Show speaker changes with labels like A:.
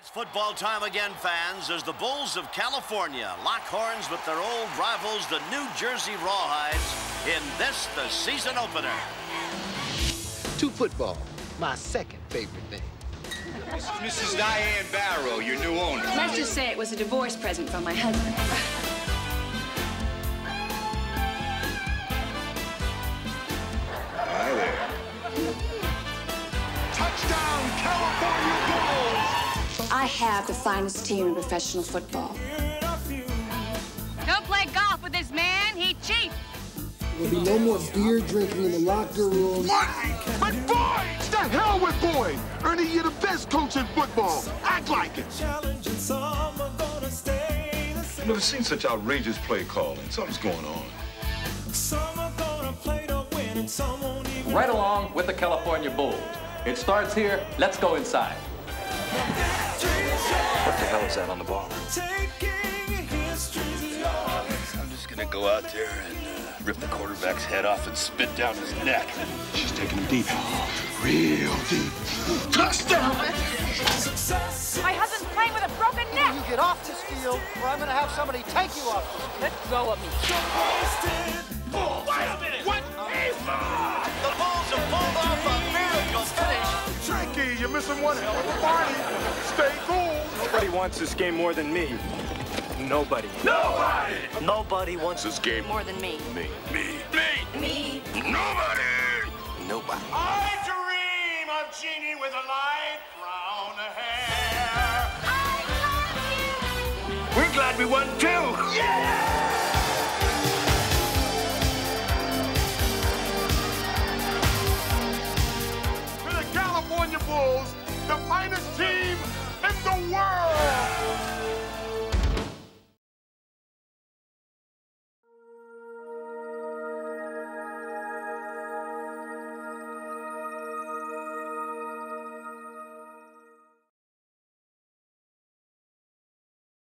A: It's football time again, fans, as the Bulls of California lock horns with their old rivals, the New Jersey Rawhides, in this, the season opener.
B: To football, my second favorite thing.
C: This is Mrs. Diane Barrow, your new owner.
D: Let's just say it was a divorce present from my husband. I have the finest team in professional football.
E: Don't play golf with this man. He cheats.
F: There'll be no more beer drinking in the locker room. What?
G: But boy, the hell with boy! Ernie, you're the best coach in football. Act like it.
H: I've never seen such outrageous play calling. Something's going on.
I: Right along with the California Bulls. It starts here. Let's go inside.
C: What the hell is that on the ball?
J: I'm just gonna go out there and uh, rip the quarterback's head off and spit down his neck.
G: She's taking him deep. Real deep. Touchdown!
E: My husband's playing with a broken neck.
F: You get off this field, or I'm gonna have somebody take you off this
E: Let go of me.
G: You're missing one hell of a party. Stay cool.
K: Nobody wants this game more than me. Nobody.
G: Nobody!
J: Nobody wants this game.
E: More than me.
J: Me. Me. Me.
E: Me.
J: Nobody. Nobody.
G: I dream of Jeannie with a light brown hair. I love you.
J: We're glad we won too.
G: To California Bulls, the finest team in the world.